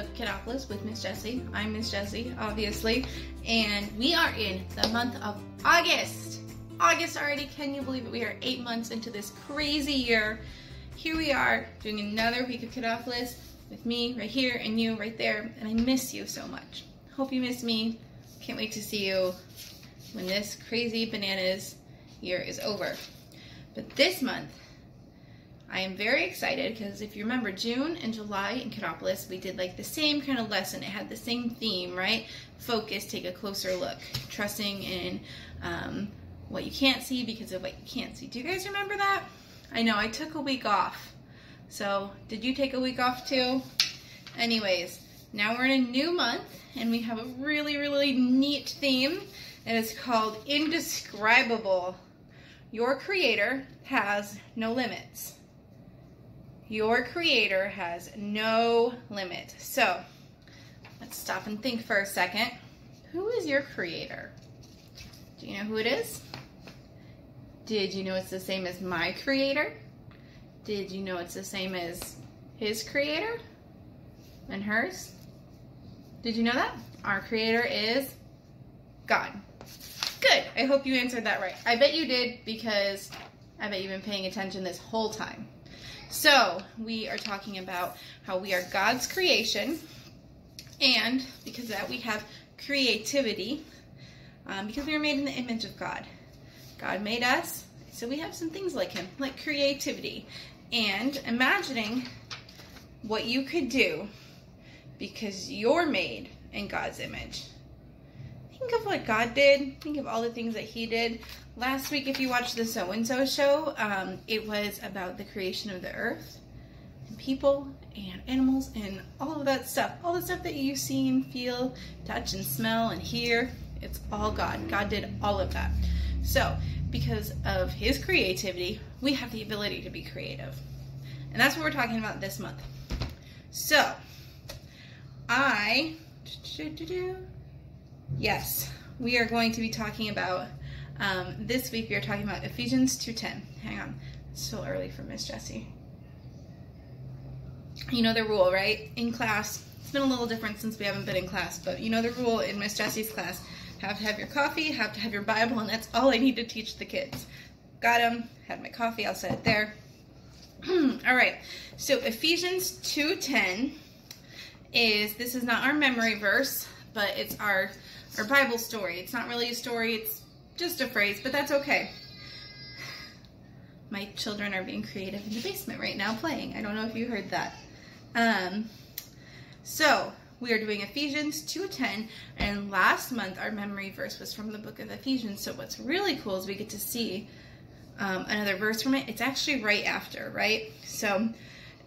of Kidopolis with Miss Jessie. I'm Miss Jessie, obviously, and we are in the month of August. August already, can you believe it? We are eight months into this crazy year. Here we are doing another week of Kidopolis with me right here and you right there, and I miss you so much. Hope you miss me. Can't wait to see you when this crazy bananas year is over. But this month, I am very excited because if you remember June and July in Kidopolis, we did like the same kind of lesson. It had the same theme, right? Focus, take a closer look, trusting in um, what you can't see because of what you can't see. Do you guys remember that? I know I took a week off. So did you take a week off too? Anyways, now we're in a new month and we have a really, really neat theme and it's called Indescribable. Your creator has no limits. Your creator has no limit. So let's stop and think for a second. Who is your creator? Do you know who it is? Did you know it's the same as my creator? Did you know it's the same as his creator and hers? Did you know that? Our creator is God. Good. I hope you answered that right. I bet you did because I bet you've been paying attention this whole time. So, we are talking about how we are God's creation, and because that, we have creativity, um, because we are made in the image of God. God made us, so we have some things like Him, like creativity, and imagining what you could do because you're made in God's image. Think of what God did. Think of all the things that He did. Last week, if you watched the So and So show, um, it was about the creation of the earth, and people, and animals, and all of that stuff. All the stuff that you see and feel, touch and smell and hear. It's all God. God did all of that. So, because of His creativity, we have the ability to be creative. And that's what we're talking about this month. So, I. Yes, we are going to be talking about, um, this week we are talking about Ephesians 2.10. Hang on, it's still early for Miss Jessie. You know the rule, right? In class, it's been a little different since we haven't been in class, but you know the rule in Miss Jessie's class. Have to have your coffee, have to have your Bible, and that's all I need to teach the kids. Got them, had my coffee, I'll set it there. all right, so Ephesians 2.10 is, this is not our memory verse, but it's our our Bible story. It's not really a story, it's just a phrase, but that's okay. My children are being creative in the basement right now playing. I don't know if you heard that. Um, so, we are doing Ephesians 2.10, and last month our memory verse was from the book of Ephesians, so what's really cool is we get to see um, another verse from it. It's actually right after, right? So,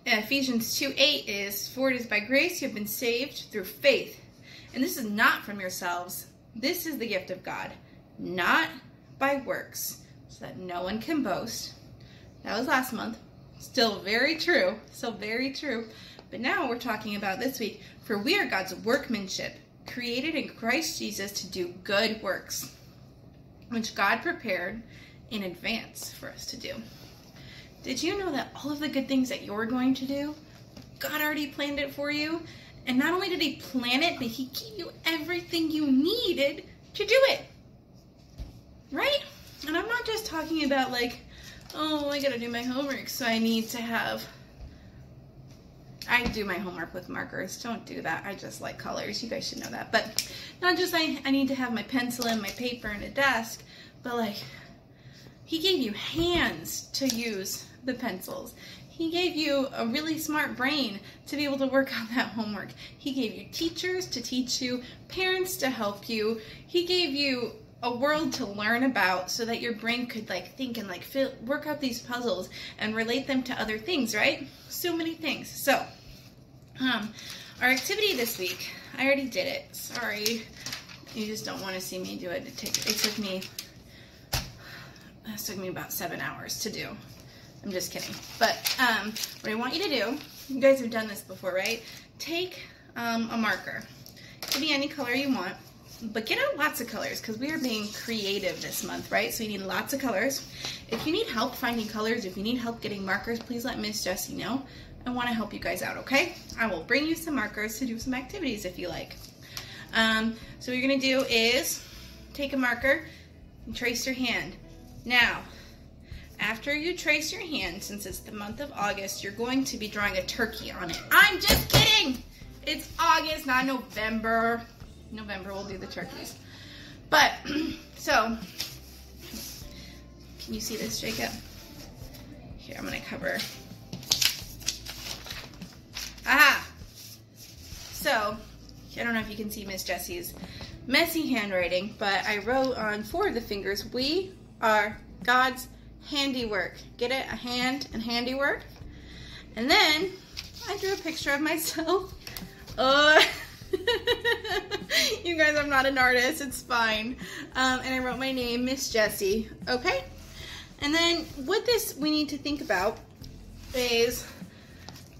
Ephesians 2.8 is, For it is by grace you have been saved through faith, and this is not from yourselves. This is the gift of God, not by works, so that no one can boast. That was last month. Still very true. Still very true. But now we're talking about this week. For we are God's workmanship, created in Christ Jesus to do good works, which God prepared in advance for us to do. Did you know that all of the good things that you're going to do, God already planned it for you? And not only did he plan it, but he gave you everything you needed to do it. Right? And I'm not just talking about like, oh, I gotta do my homework, so I need to have. I do my homework with markers. Don't do that. I just like colors. You guys should know that. But not just I, I need to have my pencil and my paper and a desk, but like, he gave you hands to use the pencils. He gave you a really smart brain to be able to work on that homework. He gave you teachers to teach you, parents to help you. He gave you a world to learn about so that your brain could like think and like feel, work out these puzzles and relate them to other things, right? So many things. So, um, our activity this week, I already did it. Sorry, you just don't want to see me do it. It, take, it took me, it took me about seven hours to do. I'm just kidding. But um, what I want you to do, you guys have done this before, right? Take um, a marker. It could be any color you want, but get out lots of colors because we are being creative this month, right? So you need lots of colors. If you need help finding colors, if you need help getting markers, please let Miss Jessie know. I want to help you guys out, okay? I will bring you some markers to do some activities if you like. Um, so what you're going to do is take a marker and trace your hand. Now, after you trace your hand, since it's the month of August, you're going to be drawing a turkey on it. I'm just kidding! It's August, not November. November we'll do the turkeys. But, so, can you see this, Jacob? Here, I'm to cover. Aha! So, I don't know if you can see Miss Jessie's messy handwriting, but I wrote on four of the fingers, we are God's handiwork. Get it? A hand and handiwork. And then I drew a picture of myself. Uh, you guys, I'm not an artist. It's fine. Um, and I wrote my name, Miss Jessie. Okay? And then what this we need to think about is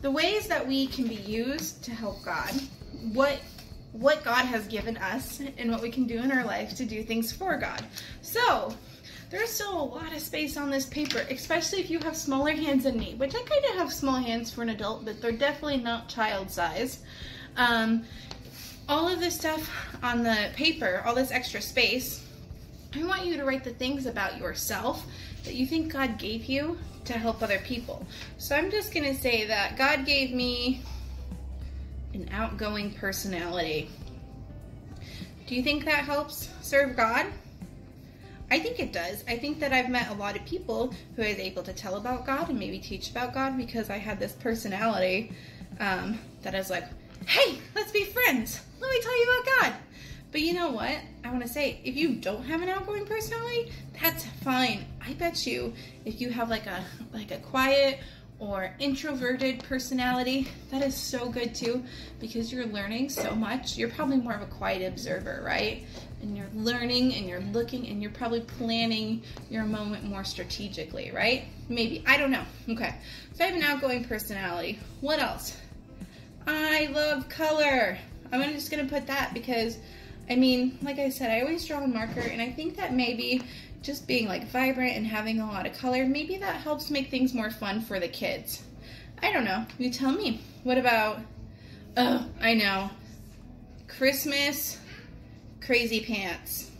the ways that we can be used to help God. What what God has given us and what we can do in our life to do things for God. So, there's still a lot of space on this paper, especially if you have smaller hands than me, which I kind of have small hands for an adult, but they're definitely not child size. Um, all of this stuff on the paper, all this extra space, I want you to write the things about yourself that you think God gave you to help other people. So I'm just going to say that God gave me an outgoing personality. Do you think that helps serve God? I think it does. I think that I've met a lot of people who is able to tell about God and maybe teach about God because I had this personality um, was like, hey, let's be friends. Let me tell you about God. But you know what? I want to say, if you don't have an outgoing personality, that's fine. I bet you, if you have like a like a quiet or introverted personality, that is so good too because you're learning so much. You're probably more of a quiet observer, right? And you're learning and you're looking and you're probably planning your moment more strategically, right? Maybe. I don't know. Okay. So I have an outgoing personality. What else? I love color. I'm just going to put that because, I mean, like I said, I always draw a marker and I think that maybe just being like vibrant and having a lot of color, maybe that helps make things more fun for the kids. I don't know. You tell me. What about, oh, I know. Christmas crazy pants.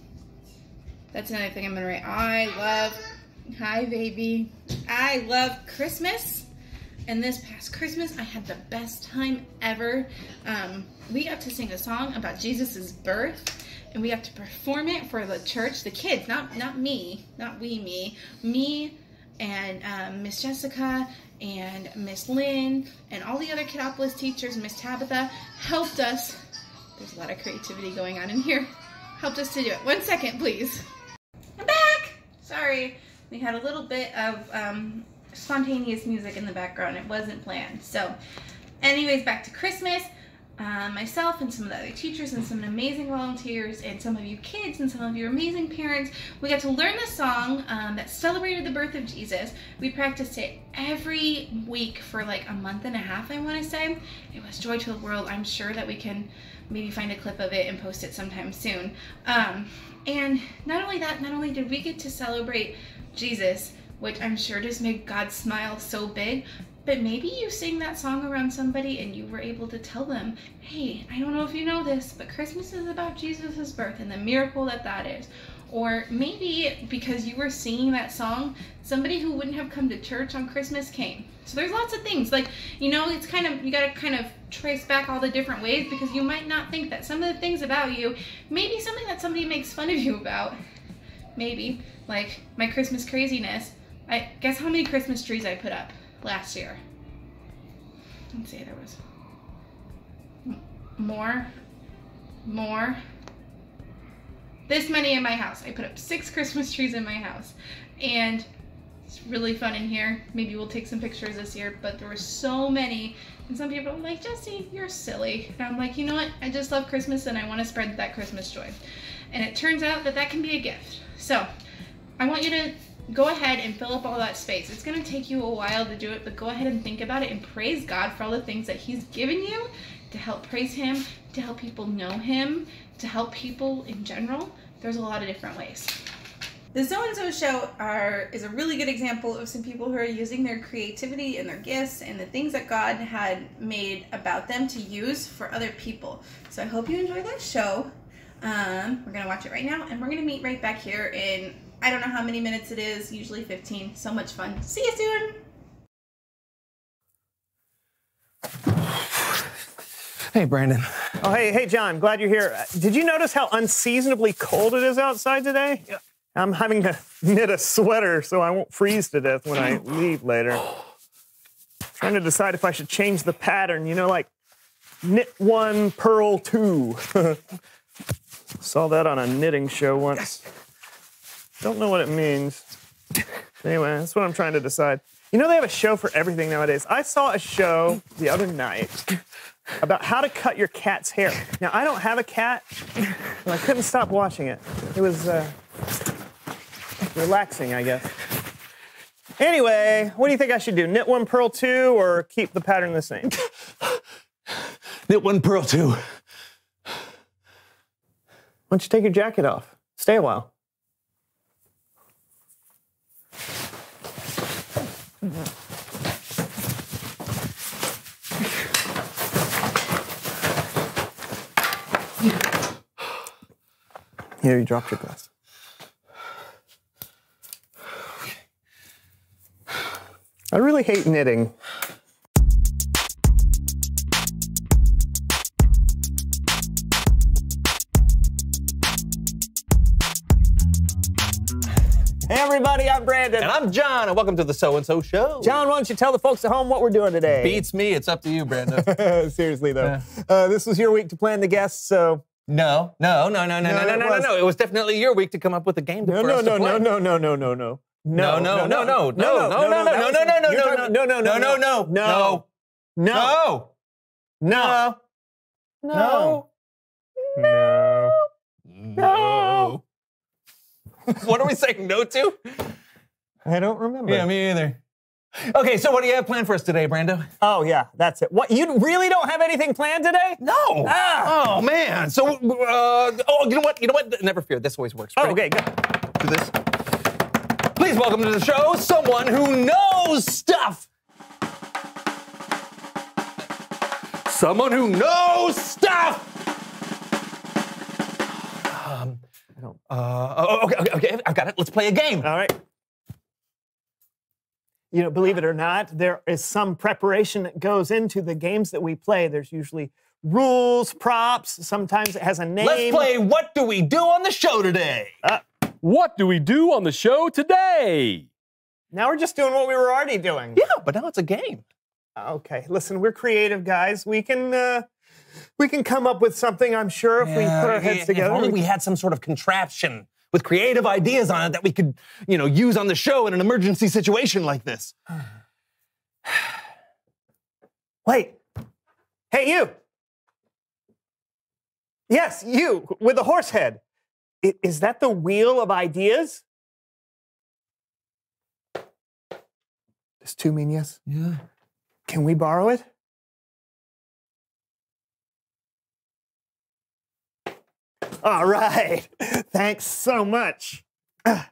That's another thing I'm gonna write. I love, hi baby. I love Christmas. And this past Christmas, I had the best time ever. Um, we got to sing a song about Jesus's birth and we have to perform it for the church, the kids, not not me, not we, me, me, and um, Miss Jessica and Miss Lynn and all the other Kidopolis teachers, Miss Tabitha helped us. There's a lot of creativity going on in here. Helped us to do it. One second, please. I'm back. Sorry, we had a little bit of um, spontaneous music in the background. It wasn't planned. So, anyways, back to Christmas uh, myself and some of the other teachers and some amazing volunteers and some of you kids and some of your amazing parents, we got to learn the song um, that celebrated the birth of Jesus. We practiced it every week for like a month and a half, I want to say. It was Joy to the World. I'm sure that we can maybe find a clip of it and post it sometime soon. Um, and not only that, not only did we get to celebrate Jesus, which I'm sure just made God smile so big, but maybe you sing that song around somebody and you were able to tell them, hey, I don't know if you know this, but Christmas is about Jesus' birth and the miracle that that is. Or maybe because you were singing that song, somebody who wouldn't have come to church on Christmas came. So there's lots of things. Like, you know, it's kind of, you got to kind of trace back all the different ways because you might not think that some of the things about you, maybe something that somebody makes fun of you about. Maybe. Like my Christmas craziness. I guess how many Christmas trees I put up? last year. Let's see, there was more, more. This many in my house. I put up six Christmas trees in my house. And it's really fun in here. Maybe we'll take some pictures this year, but there were so many. And some people are like, Jessie, you're silly. And I'm like, you know what? I just love Christmas and I want to spread that Christmas joy. And it turns out that that can be a gift. So I want you to go ahead and fill up all that space. It's going to take you a while to do it, but go ahead and think about it and praise God for all the things that He's given you to help praise Him, to help people know Him, to help people in general. There's a lot of different ways. The So and So Show are is a really good example of some people who are using their creativity and their gifts and the things that God had made about them to use for other people. So I hope you enjoy that show. Um, we're gonna watch it right now, and we're gonna meet right back here in I don't know how many minutes it is. Usually 15. So much fun. See you soon. Hey, Brandon. Oh, hey, hey, John. Glad you're here. Did you notice how unseasonably cold it is outside today? I'm having to knit a sweater so I won't freeze to death when I leave later. Trying to decide if I should change the pattern. You know, like knit one, purl two. Saw that on a knitting show once. Don't know what it means. Anyway, that's what I'm trying to decide. You know, they have a show for everything nowadays. I saw a show the other night about how to cut your cat's hair. Now, I don't have a cat, but I couldn't stop watching it. It was uh, relaxing, I guess. Anyway, what do you think I should do? Knit one, purl two, or keep the pattern the same? Knit one, purl two. Why don't you take your jacket off? Stay a while. Here, you dropped your glass. I really hate knitting. Hey, everybody, I'm Brandon. And I'm John, and welcome to the So and So Show. John, why don't you tell the folks at home what we're doing today? Beats me. It's up to you, Brandon. Seriously, though. Yeah. Uh, this was your week to plan the guests, so. No, no, no, no, no, No, no, no, it no, no, was- It was definitely your week to come up with a game No, for no, us no, to play. no, no, no, no, no, no. No, no, no, no, no, no, no, no, no, that no, was- no, no, no, you're no, talking- no, no, no, no, no, no, no, no, no, no, no. no. What are we saying no to? I don't remember. Yeah, me either. Okay, so what do you have planned for us today, Brando? Oh, yeah, that's it. What? You really don't have anything planned today? No. Ah. Oh man. So, uh, oh, you know what? You know what? Never fear. This always works. Oh, okay, good. Do this. Please welcome to the show someone who knows stuff. Someone who knows stuff. Um, I don't. uh, oh, okay, okay, okay. I've got it. Let's play a game. All right. You know, believe it or not, there is some preparation that goes into the games that we play. There's usually rules, props. Sometimes it has a name. Let's play. What do we do on the show today? What do we do on the show today? Now we're just doing what we were already doing. Yeah, but now it's a game. Okay, listen, we're creative guys. We can uh, we can come up with something. I'm sure if we put our heads if together. only we we had some sort of contraption with creative ideas on it that we could, you know, use on the show in an emergency situation like this. Wait. Hey, you. Yes, you with the horse head. I- Is that the wheel of ideas? Does two mean yes? Yeah. Can we borrow it? All right. Thanks so much. All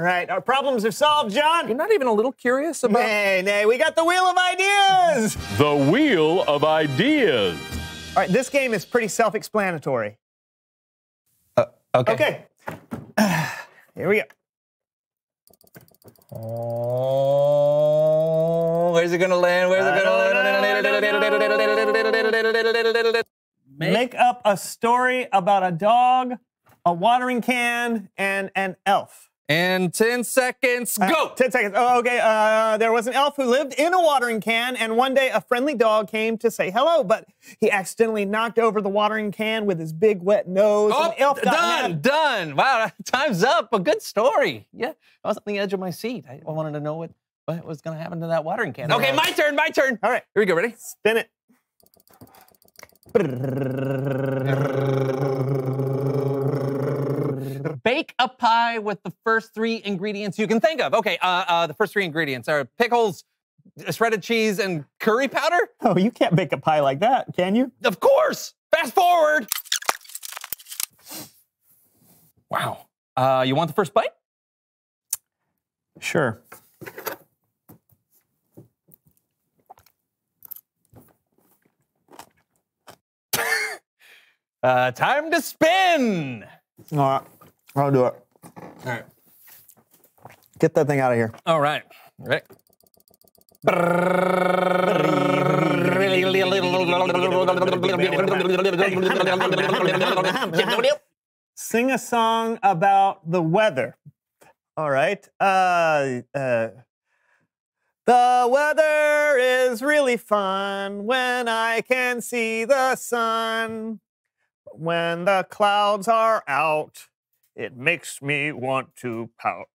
right. Our problems are solved, John. You're not even a little curious about. Nay, nay, we got the wheel of ideas. The Wheel of Ideas. All right, this game is pretty self explanatory. Uh, okay. Okay. Here we go. Oh, where's it gonna land? Where's it gonna land? Make up a story about a dog, a watering can, and an elf. And 10 seconds, Uh, go! 10 seconds. Oh, okay. Uh, there was an elf who lived in a watering can, and one day a friendly dog came to say hello, but he accidentally knocked over the watering can with his big wet nose. Oh, and the elf got done, mad. done. Wow, time's up. A good story. Yeah, I was on the edge of my seat. I I wanted to know what, what was going to happen to that watering can. Okay, my turn, my turn. All right, Here we go. Ready? spin it. Bake a pie with the first three ingredients you can think of. Okay, uh, uh, the first three ingredients are pickles, shredded cheese, and curry powder. Oh, you can't bake a pie like that, can you? Of course. Fast forward. Wow. Uh, you want the first bite? Sure. Uh, time to spin. All right. I'll do it. All right. Get that thing out of here. All right. Right. Sing a song about the weather. All right. Uh, uh, the weather is really fun when I can see the sun. When the clouds are out, it makes me want to pout.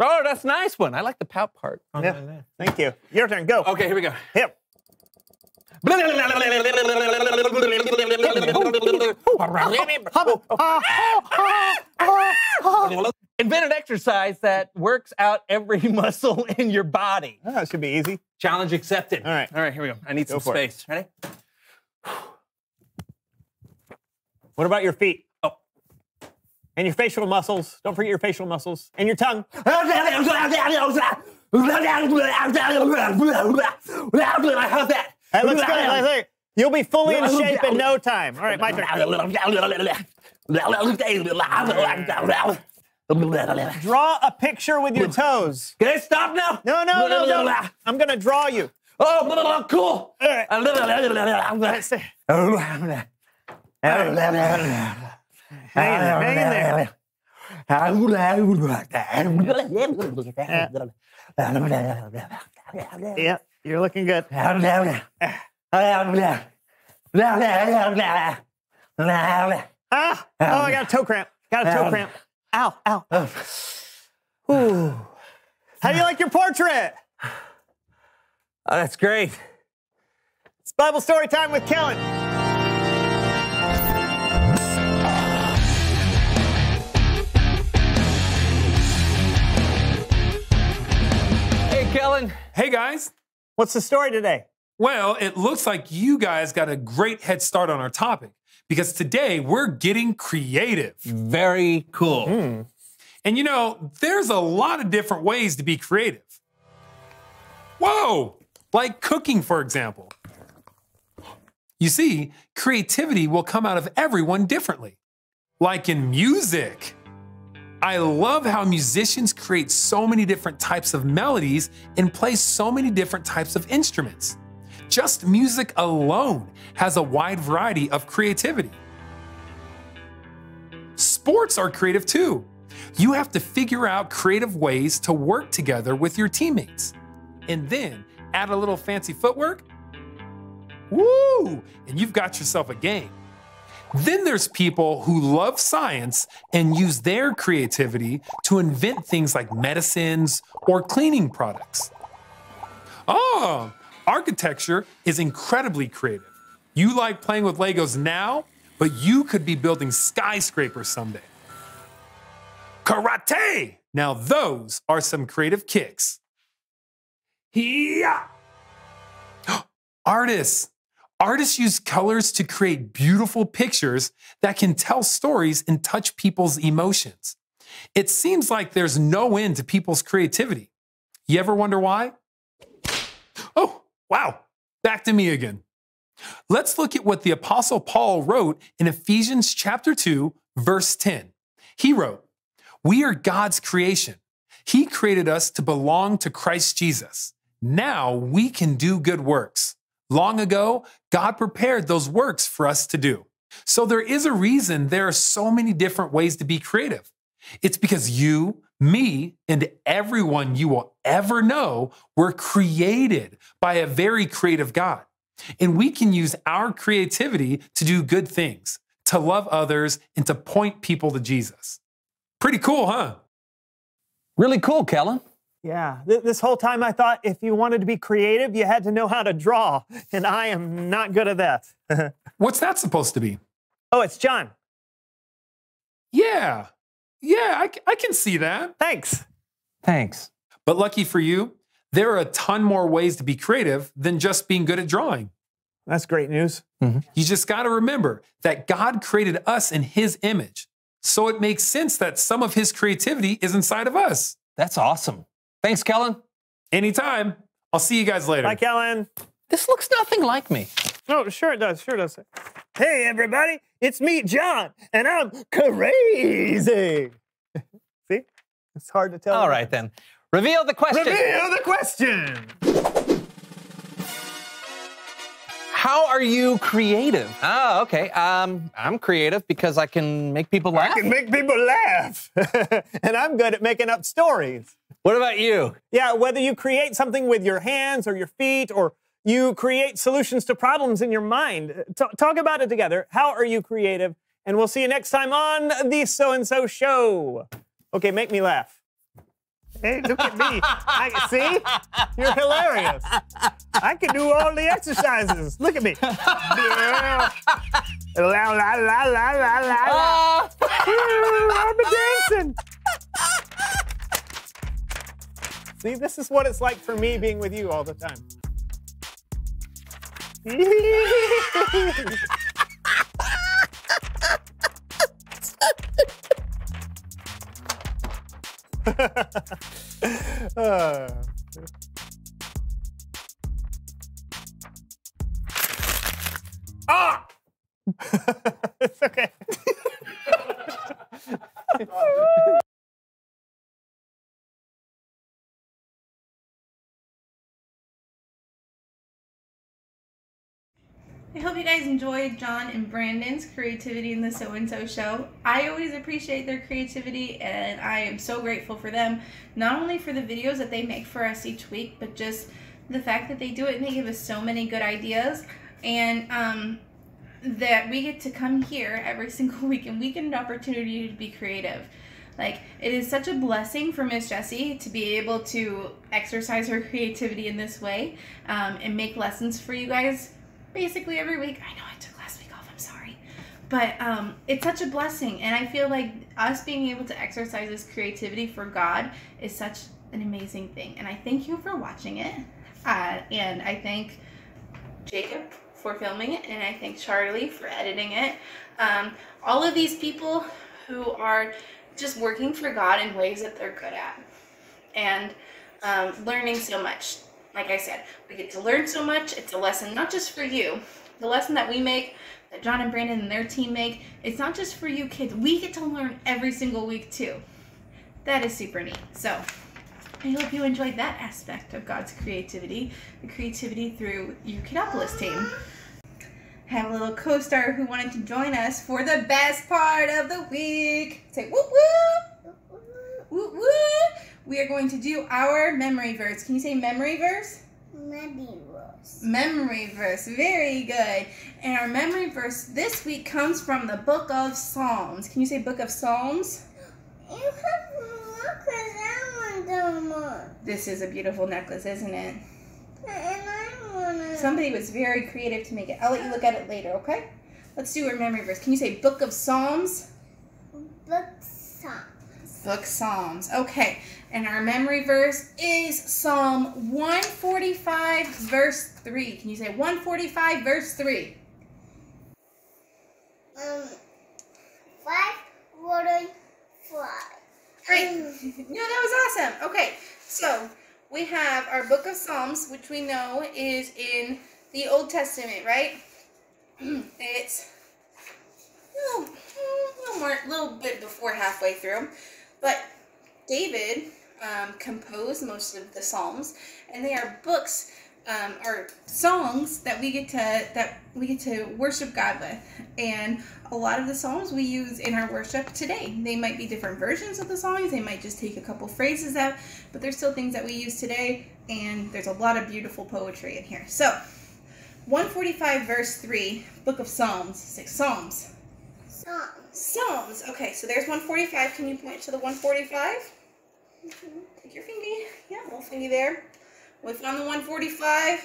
Oh, that's a nice one. I like the pout part. Yeah. Thank you. Your turn. Go. Okay, here we go. Hip. Invent an exercise that works out every muscle in your body. Oh, that should be easy. Challenge accepted. All right. All right, here we go. I need Go some for it. space. Ready? What about your feet? Oh. And your facial muscles. Don't forget your facial muscles. And your tongue. That looks good. You'll be fully in shape in no time. All right, my turn. Draw a picture with your toes. Can I stop now? No, no, no, no. I'm gonna draw you. Oh, cool. All right. Let's see. Hang in there. Yeah, you're looking good. Ah! Oh, I got a toe cramp. Got a toe cramp. Ow, ow. Ooh. How do you like your portrait? Oh, that's great. It's Bible story time with Kellen. Kellen. Hey guys. What's the story today? Well, it looks like you guys got a great head start on our topic because today we're getting creative. Very cool. Hmm. And you know, there's a lot of different ways to be creative. Whoa! Like cooking, for example. You see, creativity will come out of everyone differently. Like in music. I love how musicians create so many different types of melodies and play so many different types of instruments. Just music alone has a wide variety of creativity. Sports are creative too. You have to figure out creative ways to work together with your teammates. And then add a little fancy footwork. Woo! And you've got yourself a game. Then there's people who love science and use their creativity to invent things like medicines or cleaning products. Oh, architecture is incredibly creative. You like playing with Legos now, but you could be building skyscrapers someday. Karate! Now, those are some creative kicks. Yeah! Artists. Artists use colors to create beautiful pictures that can tell stories and touch people's emotions. It seems like there's no end to people's creativity. You ever wonder why? Oh, wow. Back to me again. Let's look at what the Apostle Paul wrote in Ephesians chapter 2, verse 10. He wrote, We are God's creation. He created us to belong to Christ Jesus. Now we can do good works. Long ago, God prepared those works for us to do. So there is a reason there are so many different ways to be creative. It's because you, me, and everyone you will ever know were created by a very creative God. And we can use our creativity to do good things, to love others, and to point people to Jesus. Pretty cool, huh? Really cool, Kellen. Yeah, th- this whole time I thought if you wanted to be creative, you had to know how to draw, and I am not good at that. What's that supposed to be? oh, it's John. Yeah, yeah, I, c- I can see that. Thanks. Thanks. But lucky for you, there are a ton more ways to be creative than just being good at drawing. That's great news. Mm-hmm. You just got to remember that God created us in His image. So it makes sense that some of his creativity is inside of us. That's awesome. Thanks, Kellen. Anytime. I'll see you guys later. Bye, Kellen. This looks nothing like me. No, sure it does. Sure it does. Hey, everybody, it's me, John, and I'm crazy. See? It's hard to tell. All right, then. Reveal the question. Reveal the question. How are you creative? Oh, okay. Um, I'm creative because I can make people laugh. I can make people laugh, and I'm good at making up stories. What about you? Yeah, whether you create something with your hands or your feet or you create solutions to problems in your mind, T- talk about it together. How are you creative? And we'll see you next time on the So and So Show. Okay, make me laugh. Hey, look at me. I, see? You're hilarious. I can do all the exercises. Look at me. Yeah. La la la la la la oh. la. I'm dancing. See, this is what it's like for me being with you all the time. Uh, ah! it's okay. I hope you guys enjoyed John and Brandon's creativity in the So and So show. I always appreciate their creativity and I am so grateful for them, not only for the videos that they make for us each week, but just the fact that they do it and they give us so many good ideas and um, that we get to come here every single week and we get an opportunity to be creative. Like, it is such a blessing for Miss Jessie to be able to exercise her creativity in this way um, and make lessons for you guys basically every week. I know I took last week off, I'm sorry. But um, it's such a blessing. And I feel like us being able to exercise this creativity for God is such an amazing thing. And I thank you for watching it. Uh, and I thank Jacob for filming it. And I thank Charlie for editing it. Um, all of these people who are just working for God in ways that they're good at. And um, learning so much like I said, we get to learn so much. It's a lesson not just for you. The lesson that we make, that John and Brandon and their team make, it's not just for you kids. We get to learn every single week too. That is super neat. So I hope you enjoyed that aspect of God's creativity, the creativity through your Kidopolis team. I have a little co-star who wanted to join us for the best part of the week. Say whoop whoop. Whoop whoop we are going to do our memory verse. Can you say memory verse? Memory verse. Memory verse. Very good. And our memory verse this week comes from the book of Psalms. Can you say book of Psalms? You have necklace. I want more. This is a beautiful necklace, isn't it? And I want. Somebody was very creative to make it. I'll let you look at it later, okay? Let's do our memory verse. Can you say book of Psalms? book song. Book Psalms. Okay. And our memory verse is Psalm 145, verse 3. Can you say 145, verse 3? Um, five. Great. No, that was awesome. Okay, so we have our book of Psalms, which we know is in the Old Testament, right? It's a little, a little more, a little bit before halfway through, but David um, composed most of the Psalms, and they are books um, or songs that we get to that we get to worship God with. And a lot of the psalms we use in our worship today. They might be different versions of the songs. They might just take a couple phrases out, but there's still things that we use today. And there's a lot of beautiful poetry in here. So, 145 verse 3, Book of Psalms. Six Psalms. Song. Psalms. Okay, so there's 145. Can you point to the 145? Mm-hmm. Take your fingy. Yeah, little fingy there. We found the 145.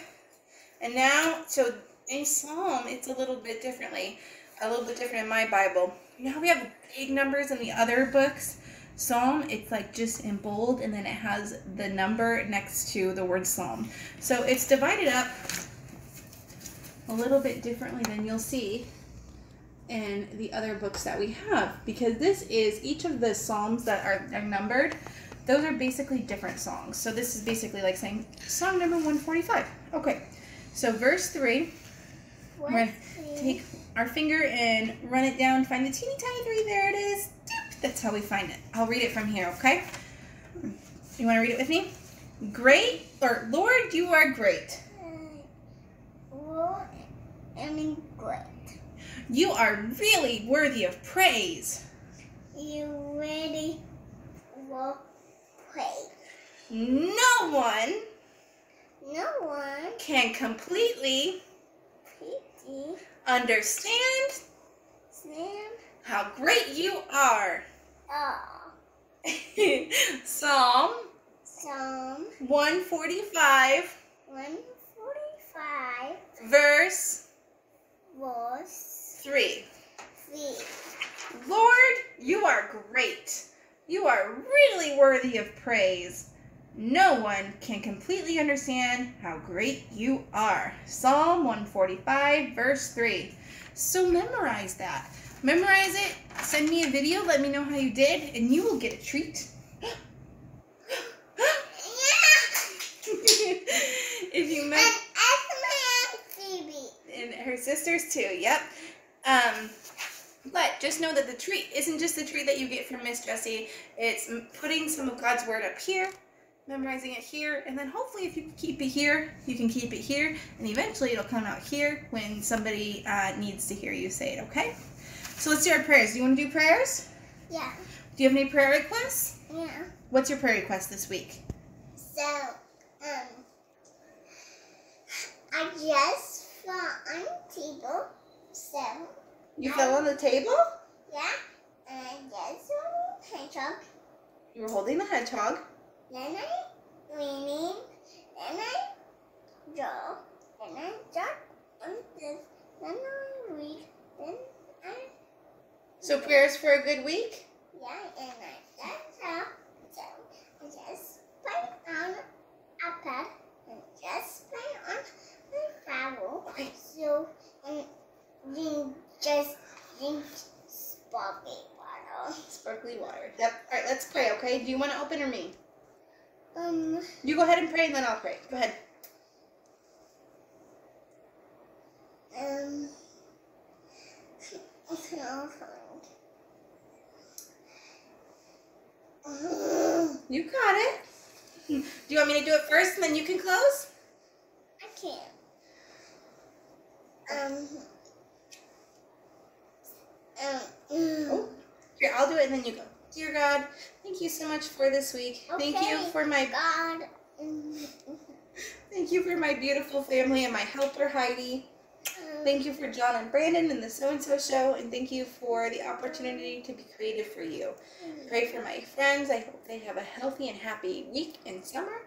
And now, so in Psalm, it's a little bit differently. A little bit different in my Bible. You know how we have big numbers in the other books? Psalm, it's like just in bold, and then it has the number next to the word Psalm. So it's divided up a little bit differently than you'll see in the other books that we have because this is each of the psalms that are, are numbered. Those are basically different songs. So this is basically like saying song number 145. Okay. So verse 3, we're going to take our finger and run it down, find the teeny tiny 3. There it is. Doop. That's how we find it. I'll read it from here, okay? You want to read it with me? Great, or Lord, you are great. Well, I mean, great. You are really worthy of praise. You ready will play. No one No one can completely pretty understand stand how great you are. Oh. up. Psalm Some 145, 145 verse was 3. three. Lord, you are great. You are really worthy of praise. No one can completely understand how great you are. Psalm 145, verse 3. So memorize that. Memorize it, send me a video, let me know how you did, and you will get a treat. if you mem- Esma and Phoebe. and her sisters too. Yep. Um, but just know that the treat isn't just the treat that you get from Miss Jessie. It's putting some of God's word up here, memorizing it here, and then hopefully, if you keep it here, you can keep it here, and eventually it'll come out here when somebody uh, needs to hear you say it. Okay. So let's do our prayers. Do you want to do prayers? Yeah, Do you have any prayer requests? yeah. What's your prayer request this week? So, um, I just fell on table. So, You fell on the um, table. yeah, and I just on the hedgehog. You were holding the hedgehog. Then I leaning. Then I draw. Then I draw on this. Then I read. Then I So prayers for a good week. yeah, and I just draw. So I just play on a pad and just play on the travel. Okay. So and just drink sparkling water. Sparkly water. Yep. All right, let's pray, okay? Do you want to open or me? Um. You go ahead and pray and then I'll pray. Go ahead. Um. I You got it. Do you want me to do it first and then you can close? I can't. Um. Oh. Here, I'll do it and then you go. Dear God, thank you so much for this week. Thank you for my God. Thank you for my beautiful family and my helper Heidi. Thank you for John and Brandon and the So and So Show, and thank you for the opportunity to be creative for you. Pray for my friends. I hope they have a healthy and happy week and summer,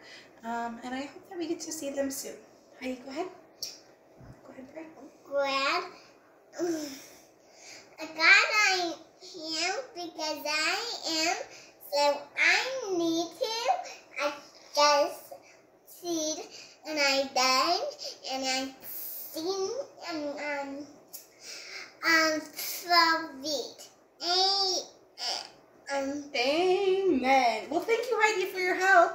um, and I hope that we get to see them soon. Heidi, go ahead. Go ahead, pray. Glad. God, I am because I am. So I need to. I just seed and I died and I seen and um um feet. Eight. Um. Amen. Well, thank you, Heidi, for your help.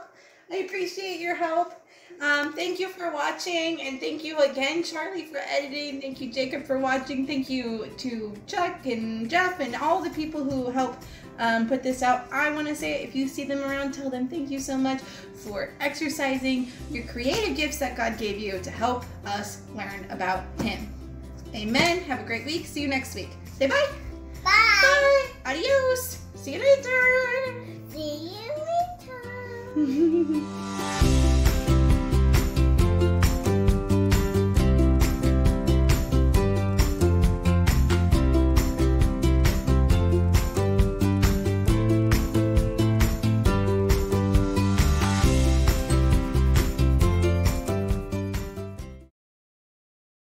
I appreciate your help. Um, thank you for watching, and thank you again, Charlie, for editing. Thank you, Jacob, for watching. Thank you to Chuck and Jeff and all the people who help um, put this out. I want to say, if you see them around, tell them thank you so much for exercising your creative gifts that God gave you to help us learn about Him. Amen. Have a great week. See you next week. Say bye. Bye. Bye. Adios. See you later. See you later.